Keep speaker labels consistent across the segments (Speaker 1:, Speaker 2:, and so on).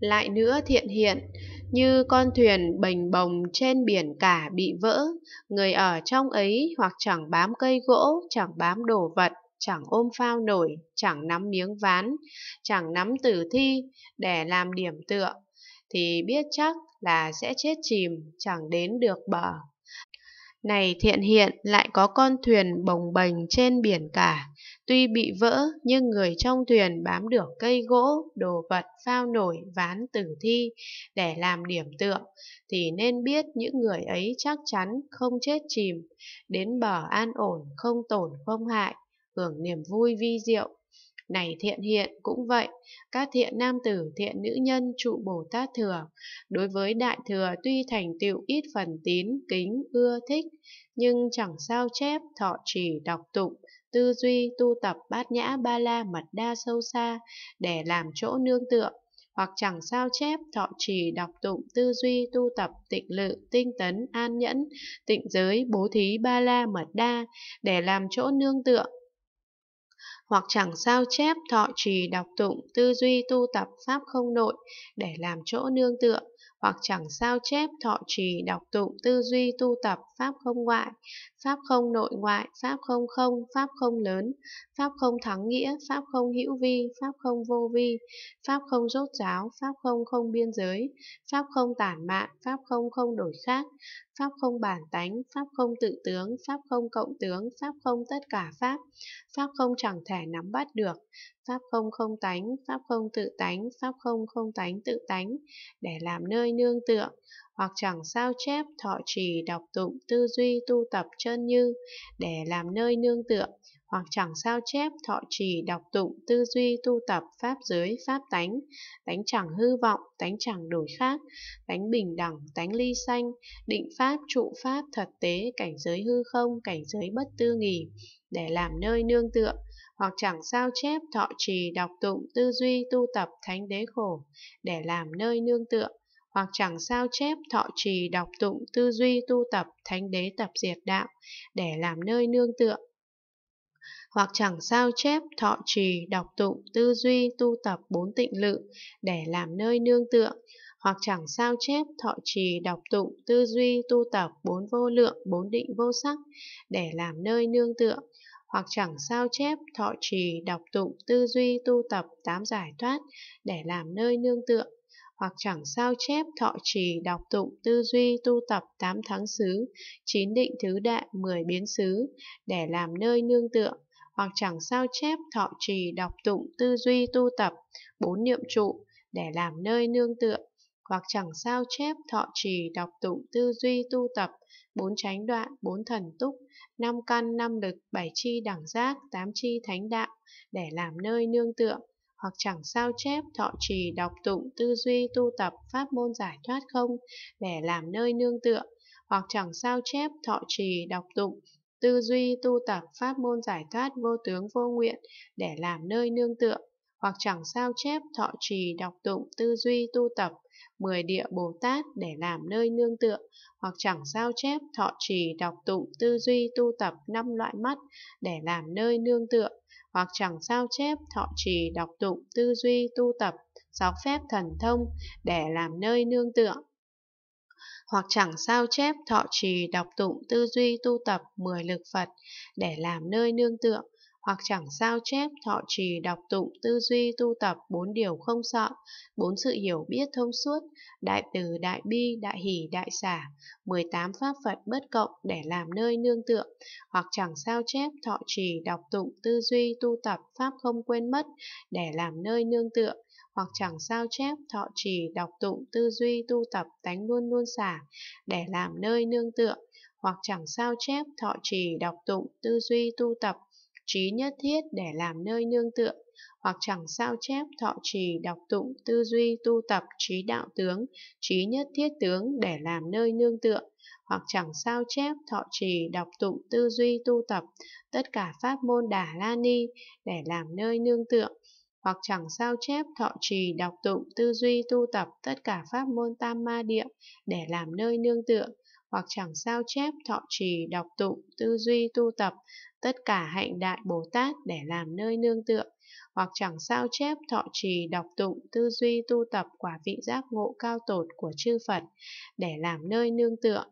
Speaker 1: Lại nữa thiện hiện, như con thuyền bềnh bồng trên biển cả bị vỡ, người ở trong ấy hoặc chẳng bám cây gỗ, chẳng bám đồ vật, chẳng ôm phao nổi, chẳng nắm miếng ván, chẳng nắm tử thi để làm điểm tựa, thì biết chắc là sẽ chết chìm, chẳng đến được bờ. Này thiện hiện lại có con thuyền bồng bềnh trên biển cả, tuy bị vỡ nhưng người trong thuyền bám được cây gỗ, đồ vật, phao nổi, ván tử thi để làm điểm tựa, thì nên biết những người ấy chắc chắn không chết chìm, đến bờ an ổn, không tổn không hại, hưởng niềm vui vi diệu. Này thiện hiện cũng vậy, các thiện nam tử, thiện nữ nhân trụ Bồ Tát Thừa, đối với Đại Thừa tuy thành tựu ít phần tín, kính, ưa thích, nhưng chẳng sao chép, thọ trì, đọc tụng, tư duy, tu tập bát nhã ba la mật đa sâu xa để làm chỗ nương tựa, hoặc chẳng sao chép, thọ trì, đọc tụng, tư duy, tu tập, tịnh lự, tinh tấn, an nhẫn, tịnh giới, bố thí ba la mật đa để làm chỗ nương tựa, hoặc chẳng sao chép thọ trì đọc tụng tư duy tu tập pháp không nội để làm chỗ nương tựa hoặc chẳng sao chép thọ trì đọc tụng tư duy tu tập pháp không ngoại pháp không nội ngoại pháp không không pháp không lớn pháp không thắng nghĩa pháp không hữu vi pháp không vô vi pháp không rốt ráo pháp không không biên giới pháp không tản mạn pháp không không đổi khác pháp không bản tánh pháp không tự tướng pháp không cộng tướng pháp không tất cả pháp pháp không chẳng thể nắm bắt được. Pháp không không tánh, pháp không tự tánh, pháp không không tánh tự tánh, để làm nơi nương tựa, hoặc chẳng sao chép thọ trì đọc tụng tư duy tu tập chân như, để làm nơi nương tựa, hoặc chẳng sao chép thọ trì đọc tụng tư duy tu tập pháp giới pháp tánh. Tánh chẳng hư vọng tánh chẳng đổi khác. Tánh bình đẳng tánh ly sanh. Định pháp trụ pháp thật tế cảnh giới hư không cảnh giới bất tư nghỉ, để làm nơi nương tựa, hoặc chẳng sao chép thọ trì, đọc tụng, tư duy, tu tập thánh đế khổ để làm nơi nương tựa, hoặc chẳng sao chép thọ trì, đọc tụng, tư duy, tu tập thánh đế tập diệt đạo để làm nơi nương tựa hoặc chẳng sao chép, thọ trì, đọc tụng, tư duy, tu tập bốn tịnh lự để làm nơi nương tựa. Hoặc chẳng sao chép, thọ trì, đọc tụng, tư duy, tu tập bốn vô lượng, bốn định vô sắc để làm nơi nương tựa. Hoặc chẳng sao chép, thọ trì, đọc tụng, tư duy, tu tập tám giải thoát để làm nơi nương tựa. Hoặc chẳng sao chép, thọ trì, đọc tụng, tư duy, tu tập tám thắng xứ, chín định thứ đại, mười biến xứ để làm nơi nương tựa hoặc chẳng sao chép, thọ trì, đọc tụng, tư duy, tu tập, bốn niệm trụ để làm nơi nương tựa. Hoặc chẳng sao chép, thọ trì, đọc tụng, tư duy, tu tập, bốn chánh đoạn, bốn thần túc, năm căn, năm lực, bảy chi đẳng giác, tám chi thánh đạo để làm nơi nương tựa. Hoặc chẳng sao chép, thọ trì, đọc tụng, tư duy, tu tập, pháp môn giải thoát không để làm nơi nương tựa. Hoặc chẳng sao chép, thọ trì, đọc tụng tư duy tu tập pháp môn giải thoát vô tướng vô nguyện để làm nơi nương tựa hoặc chẳng sao chép thọ trì đọc tụng tư duy tu tập mười địa Bồ Tát để làm nơi nương tựa, hoặc chẳng sao chép thọ trì đọc tụng tư duy tu tập năm loại mắt để làm nơi nương tựa, hoặc chẳng sao chép thọ trì đọc tụng tư duy tu tập sáu phép thần thông để làm nơi nương tựa hoặc chẳng sao chép, thọ trì, đọc tụng, tư duy, tu tập, mười lực Phật để làm nơi nương tựa. Hoặc chẳng sao chép, thọ trì, đọc tụng, tư duy, tu tập bốn điều không sợ, bốn sự hiểu biết thông suốt, đại từ, đại bi, đại hỷ, đại xả 18 pháp phật bất cộng để làm nơi nương tựa. Hoặc chẳng sao chép, thọ trì, đọc tụng, tư duy, tu tập pháp không quên mất để làm nơi nương tựa hoặc chẳng sao chép thọ trì đọc tụng tư duy tu tập tánh luôn luôn xả để làm nơi nương tựa. Hoặc chẳng sao chép thọ trì đọc tụng tư duy tu tập trí nhất thiết để làm nơi nương tựa, hoặc chẳng sao chép thọ trì đọc tụng tư duy tu tập trí đạo tướng, trí nhất thiết tướng để làm nơi nương tựa, hoặc chẳng sao chép thọ trì đọc tụng tư duy tu tập tất cả pháp môn đà la ni để làm nơi nương tựa, hoặc chẳng sao chép thọ trì đọc tụng tư duy tu tập tất cả pháp môn tam ma địa để làm nơi nương tựa, hoặc chẳng sao chép, thọ trì, đọc tụng, tư duy, tu tập, tất cả hạnh đại Bồ Tát để làm nơi nương tựa, hoặc chẳng sao chép, thọ trì, đọc tụng, tư duy, tu tập quả vị giác ngộ cao tột của chư Phật để làm nơi nương tựa,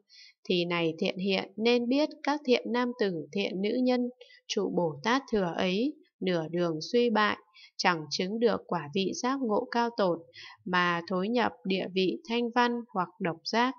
Speaker 1: thì này thiện hiện nên biết các thiện nam tử, thiện nữ nhân, trụ Bồ Tát thừa ấy, nửa đường suy bại, chẳng chứng được quả vị giác ngộ cao tột, mà thối nhập địa vị thanh văn hoặc độc giác.